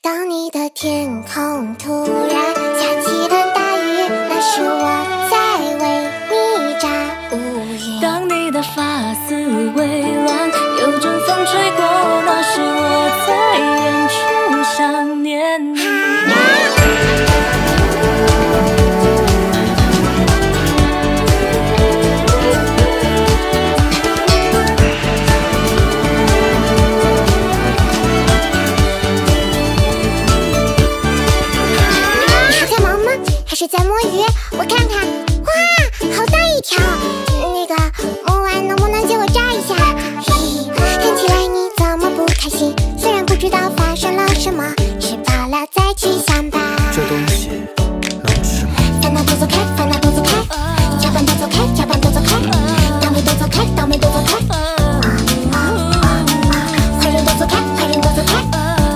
当你的天空突然下起了大雨，那是我是在摸鱼？我看看，哇，好大一条！那个摸完能不能借我扎一下？看起来你怎么不开心？虽然不知道发生了什么，吃饱了再去想吧。这东西能吃吗？烦恼都走开，烦恼都走开，加班都走开，加班都走开，倒霉都走开，倒霉都走开，坏人都走开，坏人都走开，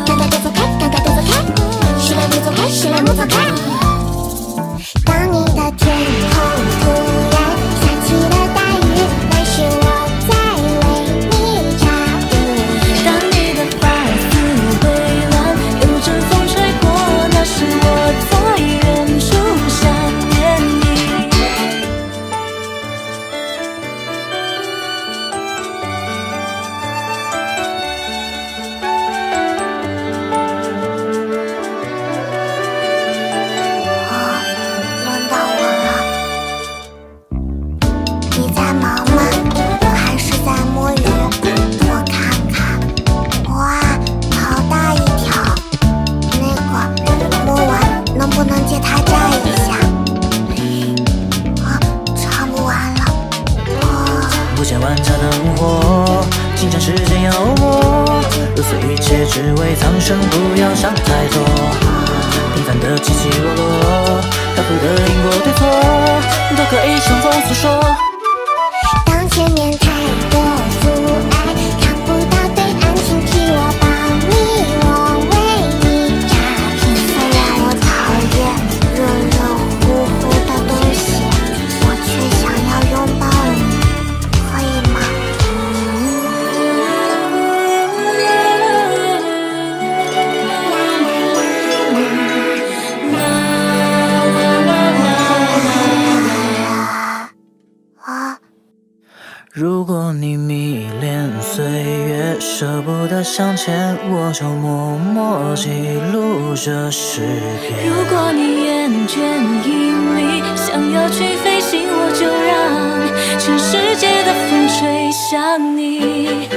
尴尬都走开，尴尬都走开，失恋都走开，失恋都走开。千，万家灯火，尽斩世间妖魔。如此一切只为苍生，不要想太多。平凡的起起落落，高呼的因果对错，都可以向风诉说。当前年如果你迷恋岁月，舍不得向前，我就默默记录这诗篇。如果你厌倦引力，想要去飞行，我就让全世界的风吹向你。